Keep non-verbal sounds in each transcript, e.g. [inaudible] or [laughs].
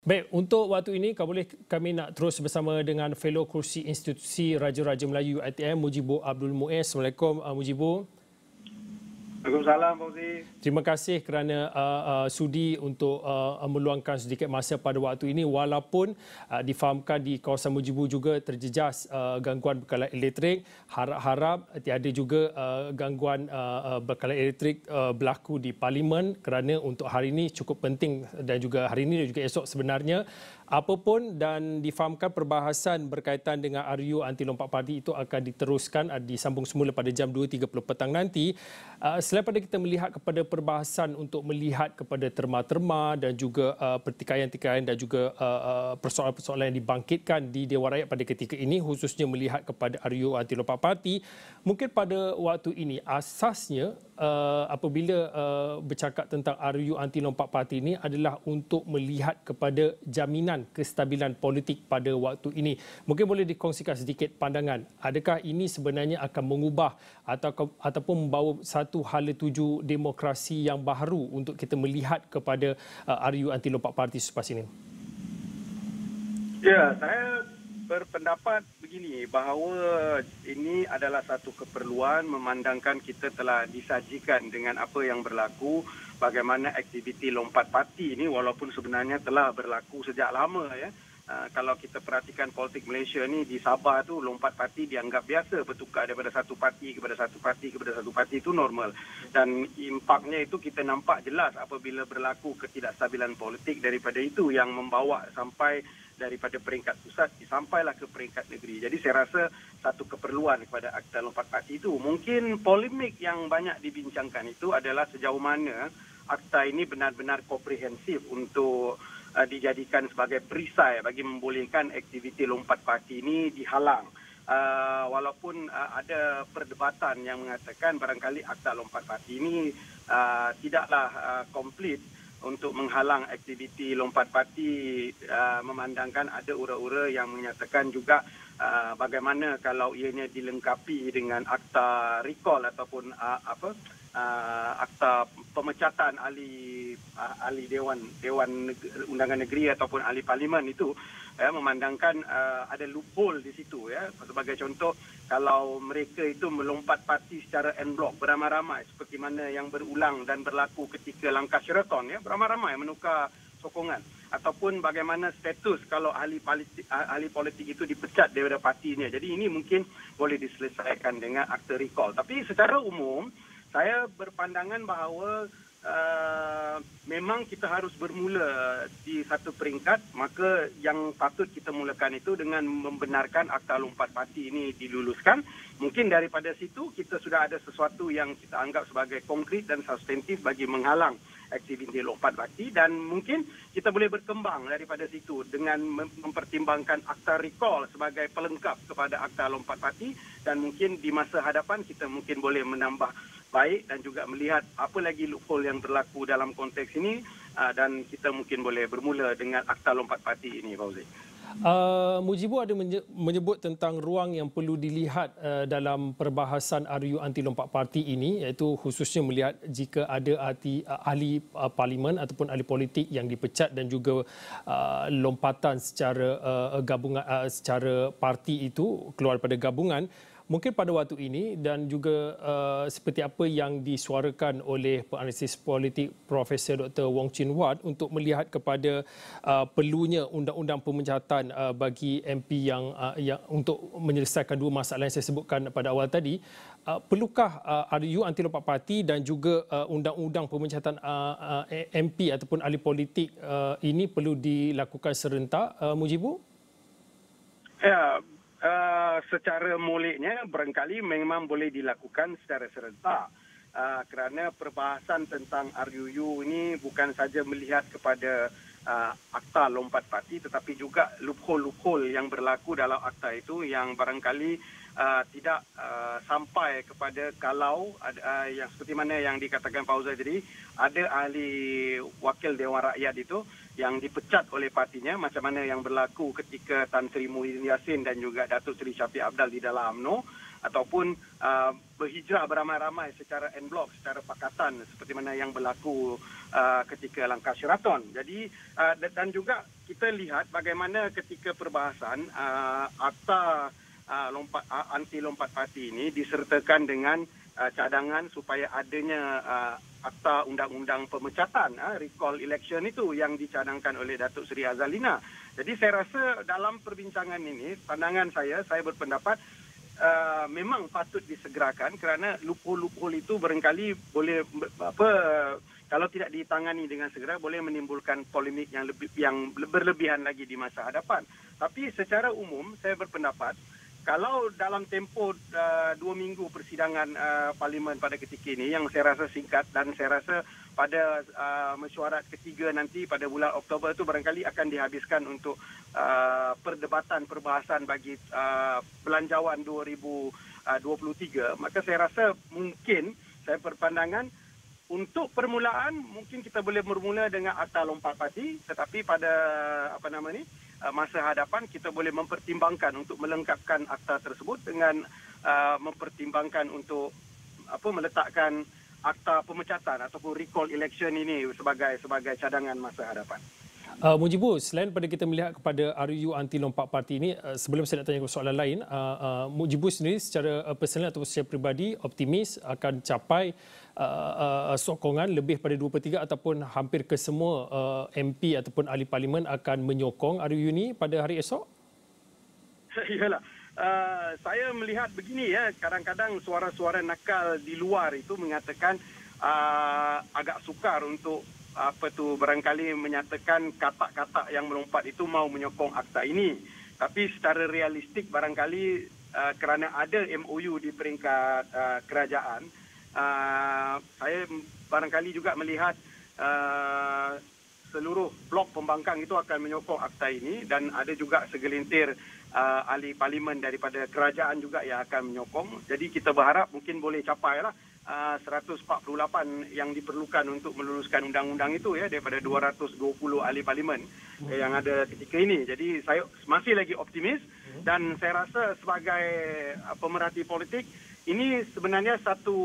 Baik, untuk waktu ini kami boleh kami nak terus bersama dengan fellow kursi institusi Raja-Raja Melayu UiTM Mujibu Abdul Muiz. Assalamualaikum uh. Waalaikumsalam Fauzi. Terima kasih kerana uh, uh, sudi untuk uh, meluangkan sedikit masa pada waktu ini walaupun uh, difahamkan di kawasan Mujibu juga terjejas uh, gangguan berkala elektrik. Harap-harap tiada juga uh, gangguan uh, uh, berkala elektrik uh, berlaku di parlimen kerana untuk hari ini cukup penting dan juga hari ini dan juga esok sebenarnya apapun dan difahamkan perbahasan berkaitan dengan RU anti lompat parti itu akan diteruskan uh, disambung semula pada jam 2.30 petang nanti. Uh, selain pada kita melihat kepada perbahasan untuk melihat kepada terma-terma dan juga uh, pertikaian-tikaian dan juga persoalan-persoalan yang dibangkitkan di Dewan Rakyat pada ketika ini khususnya melihat kepada RU anti lompat parti, mungkin pada waktu ini asasnya apabila bercakap tentang RU anti lompat parti ini adalah untuk melihat kepada jaminan kestabilan politik pada waktu ini. Mungkin boleh dikongsikan sedikit pandangan. Adakah ini sebenarnya akan mengubah atau ataupun membawa satu hala tuju demokrasi yang baru untuk kita melihat kepada uh, RU anti lompat parti selepas ini? Ya, saya berpendapat begini bahawa ini adalah satu keperluan memandangkan kita telah disajikan dengan apa yang berlaku bagaimana aktiviti lompat parti ini walaupun sebenarnya telah berlaku sejak lama ya. Uh, kalau kita perhatikan politik Malaysia ni di Sabah tu lompat parti dianggap biasa bertukar daripada satu parti kepada satu parti kepada satu parti itu normal. Dan impaknya itu kita nampak jelas apabila berlaku ketidakstabilan politik daripada itu yang membawa sampai daripada peringkat pusat sampailah ke peringkat negeri. Jadi saya rasa satu keperluan kepada akta lompat parti itu. Mungkin polemik yang banyak dibincangkan itu adalah sejauh mana akta ini benar-benar komprehensif untuk uh, dijadikan sebagai perisai bagi membolehkan aktiviti lompat parti ini dihalang. Uh, walaupun uh, ada perdebatan yang mengatakan barangkali akta lompat parti ini uh, tidaklah uh, komplit untuk menghalang aktiviti lompat parti uh, memandangkan ada ura-ura yang menyatakan juga uh, bagaimana kalau ianya dilengkapi dengan akta recall ataupun uh, apa uh, akta pemecatan ahli uh, ahli dewan dewan undangan negeri ataupun ahli parlimen itu ya memandangkan uh, ada loophole di situ ya. Sebagai contoh kalau mereka itu melompat parti secara en bloc beramai-ramai seperti mana yang berulang dan berlaku ketika langkah Sheraton ya beramai-ramai menukar sokongan ataupun bagaimana status kalau ahli politik ahli politik itu dipecat daripada partinya. Jadi ini mungkin boleh diselesaikan dengan akta recall. Tapi secara umum saya berpandangan bahawa uh, memang kita harus bermula di satu peringkat maka yang patut kita mulakan itu dengan membenarkan akta lompat parti ini diluluskan. Mungkin daripada situ kita sudah ada sesuatu yang kita anggap sebagai konkret dan substantif bagi menghalang aktiviti lompat parti dan mungkin kita boleh berkembang daripada situ dengan mempertimbangkan akta recall sebagai pelengkap kepada akta lompat parti dan mungkin di masa hadapan kita mungkin boleh menambah baik dan juga melihat apa lagi loophole yang berlaku dalam konteks ini uh, dan kita mungkin boleh bermula dengan akta lompat parti ini Fauzi. Uh, Mujibu ada menyebut tentang ruang yang perlu dilihat uh, dalam perbahasan RU anti lompat parti ini iaitu khususnya melihat jika ada arti, uh, ahli uh, parlimen ataupun ahli politik yang dipecat dan juga uh, lompatan secara uh, gabungan uh, secara parti itu keluar daripada gabungan mungkin pada waktu ini dan juga uh, seperti apa yang disuarakan oleh penganalisis politik Profesor Dr. Wong Chin Wat untuk melihat kepada uh, perlunya undang-undang pemecatan uh, bagi MP yang uh, yang untuk menyelesaikan dua masalah yang saya sebutkan pada awal tadi uh, perlukah uh, RU anti lompat parti dan juga uh, undang-undang pemecatan uh, uh, MP ataupun ahli politik uh, ini perlu dilakukan serentak uh, Mujibu? Ya, uh, secara moleknya barangkali memang boleh dilakukan secara serentak. Uh, kerana perbahasan tentang RUU ini bukan saja melihat kepada uh, akta lompat parti tetapi juga loophole-loophole yang berlaku dalam akta itu yang barangkali uh, tidak uh, sampai kepada kalau uh, yang seperti mana yang dikatakan Pak Uzai tadi ada ahli wakil Dewan Rakyat itu yang dipecat oleh partinya macam mana yang berlaku ketika Tan Sri Muhyiddin Yassin dan juga Datuk Seri Syafiq Abdal di dalam UMNO ataupun uh, berhijrah beramai-ramai secara en bloc, secara pakatan seperti mana yang berlaku uh, ketika langkah Sheraton. Jadi uh, dan juga kita lihat bagaimana ketika perbahasan uh, akta uh, lompat uh, anti lompat parti ini disertakan dengan uh, cadangan supaya adanya uh, akta undang-undang pemecatan uh, recall election itu yang dicadangkan oleh Datuk Seri Azalina. Jadi saya rasa dalam perbincangan ini pandangan saya saya berpendapat uh, memang patut disegerakan kerana loophole-loophole itu barangkali boleh apa kalau tidak ditangani dengan segera boleh menimbulkan polemik yang lebih yang berlebihan lagi di masa hadapan. Tapi secara umum saya berpendapat kalau dalam tempoh uh, dua minggu persidangan uh, parlimen pada ketika ini yang saya rasa singkat dan saya rasa pada uh, mesyuarat ketiga nanti pada bulan Oktober itu barangkali akan dihabiskan untuk uh, perdebatan perbahasan bagi uh, belanjawan 2023 maka saya rasa mungkin saya berpandangan untuk permulaan mungkin kita boleh bermula dengan akta lompat parti tetapi pada apa nama ni uh, masa hadapan kita boleh mempertimbangkan untuk melengkapkan akta tersebut dengan uh, mempertimbangkan untuk apa meletakkan akta pemecatan ataupun recall election ini sebagai sebagai cadangan masa hadapan. Uh, Mujibu, selain pada kita melihat kepada RUU anti lompat parti ini, uh, sebelum saya nak tanya soalan lain, uh, uh, Mujibu sendiri secara uh, personal atau secara peribadi optimis akan capai uh, uh, sokongan lebih pada 2 per 3 ataupun hampir ke semua uh, MP ataupun ahli parlimen akan menyokong RUU ini pada hari esok? [laughs] Yalah. Uh, saya melihat begini ya, kadang-kadang suara-suara nakal di luar itu mengatakan uh, agak sukar untuk apa tu barangkali menyatakan kata-kata yang melompat itu mau menyokong akta ini. Tapi secara realistik barangkali uh, kerana ada MOU di peringkat uh, kerajaan, uh, saya barangkali juga melihat uh, seluruh blok pembangkang itu akan menyokong akta ini dan ada juga segelintir uh, ahli parlimen daripada kerajaan juga yang akan menyokong. Jadi kita berharap mungkin boleh capailah uh, 148 yang diperlukan untuk meluluskan undang-undang itu ya daripada 220 ahli parlimen hmm. yang ada ketika ini. Jadi saya masih lagi optimis hmm. dan saya rasa sebagai uh, pemerhati politik ini sebenarnya satu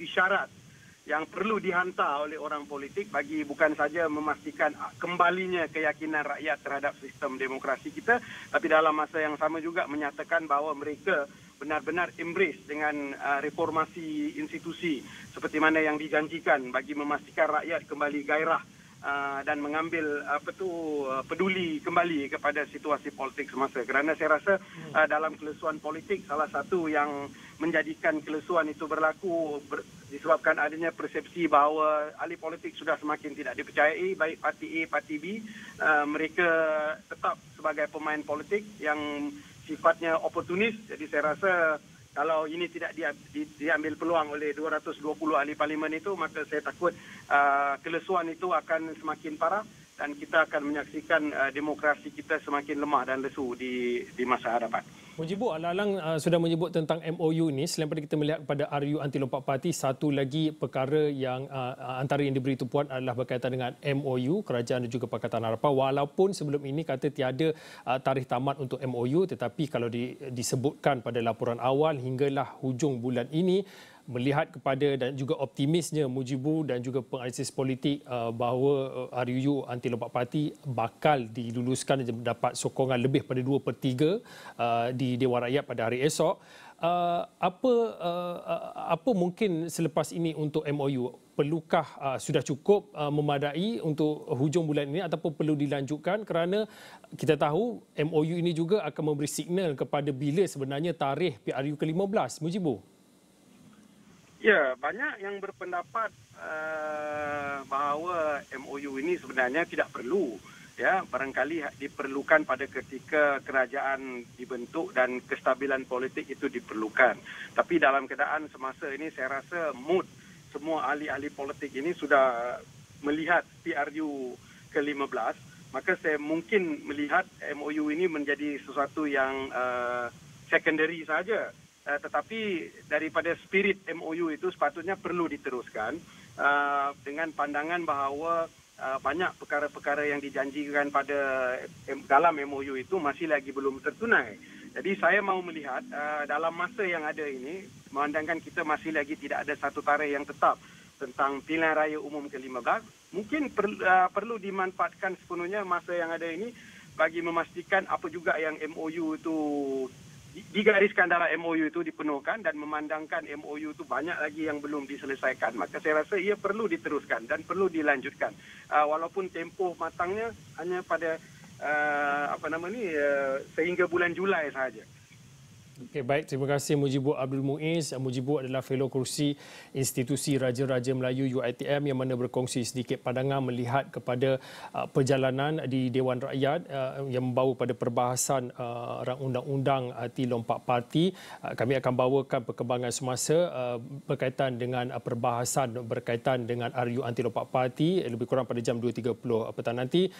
isyarat yang perlu dihantar oleh orang politik bagi bukan saja memastikan kembalinya keyakinan rakyat terhadap sistem demokrasi kita tapi dalam masa yang sama juga menyatakan bahawa mereka benar-benar embrace dengan uh, reformasi institusi seperti mana yang dijanjikan bagi memastikan rakyat kembali gairah uh, dan mengambil apa tu uh, peduli kembali kepada situasi politik semasa kerana saya rasa hmm. uh, dalam kelesuan politik salah satu yang menjadikan kelesuan itu berlaku ber, disebabkan adanya persepsi bahawa ahli politik sudah semakin tidak dipercayai baik parti A parti B uh, mereka tetap sebagai pemain politik yang sifatnya oportunis jadi saya rasa kalau ini tidak di, di, diambil peluang oleh 220 ahli parlimen itu maka saya takut uh, kelesuan itu akan semakin parah dan kita akan menyaksikan uh, demokrasi kita semakin lemah dan lesu di di masa hadapan. Mujibu, Alang-Alang uh, sudah menyebut tentang MOU ini. Selain pada kita melihat kepada RU Anti Lompat Parti, satu lagi perkara yang uh, antara yang diberi tumpuan adalah berkaitan dengan MOU, Kerajaan dan juga Pakatan Harapan. Walaupun sebelum ini kata tiada uh, tarikh tamat untuk MOU, tetapi kalau di, disebutkan pada laporan awal hinggalah hujung bulan ini, melihat kepada dan juga optimisnya Mujibu dan juga penganalisis politik uh, bahawa uh, RUU anti lompat parti bakal diluluskan dan mendapat sokongan lebih pada 2 per 3 uh, di Dewan Rakyat pada hari esok. Apa apa mungkin selepas ini untuk MOU perlukah sudah cukup memadai untuk hujung bulan ini ataupun perlu dilanjutkan? Kerana kita tahu MOU ini juga akan memberi signal kepada bila sebenarnya tarikh PRU ke-15 Mujibu Ya, banyak yang berpendapat uh, bahawa MOU ini sebenarnya tidak perlu. Ya, barangkali diperlukan pada ketika kerajaan dibentuk dan kestabilan politik itu diperlukan. Tapi dalam keadaan semasa ini saya rasa mood semua ahli-ahli politik ini sudah melihat PRU ke-15, maka saya mungkin melihat MOU ini menjadi sesuatu yang uh, secondary saja tetapi daripada spirit MOU itu sepatutnya perlu diteruskan uh, dengan pandangan bahawa uh, banyak perkara-perkara yang dijanjikan pada dalam MOU itu masih lagi belum tertunai. Jadi saya mahu melihat uh, dalam masa yang ada ini, memandangkan kita masih lagi tidak ada satu tarikh yang tetap tentang pilihan raya umum ke-15, mungkin per, uh, perlu dimanfaatkan sepenuhnya masa yang ada ini bagi memastikan apa juga yang MOU itu digariskan dalam MOU itu dipenuhkan dan memandangkan MOU itu banyak lagi yang belum diselesaikan. Maka saya rasa ia perlu diteruskan dan perlu dilanjutkan. Uh, walaupun tempoh matangnya hanya pada uh, apa nama ni uh, sehingga bulan Julai sahaja. Okay, baik, terima kasih Mujibu Abdul Muiz. Mujibu adalah fellow kursi Institusi Raja-Raja Melayu UiTM yang mana berkongsi sedikit pandangan melihat kepada uh, perjalanan di Dewan Rakyat uh, yang membawa pada perbahasan uh, rang undang-undang anti lompat parti. Uh, kami akan bawakan perkembangan semasa uh, berkaitan dengan uh, perbahasan berkaitan dengan RU anti lompat parti lebih kurang pada jam 2.30 petang nanti.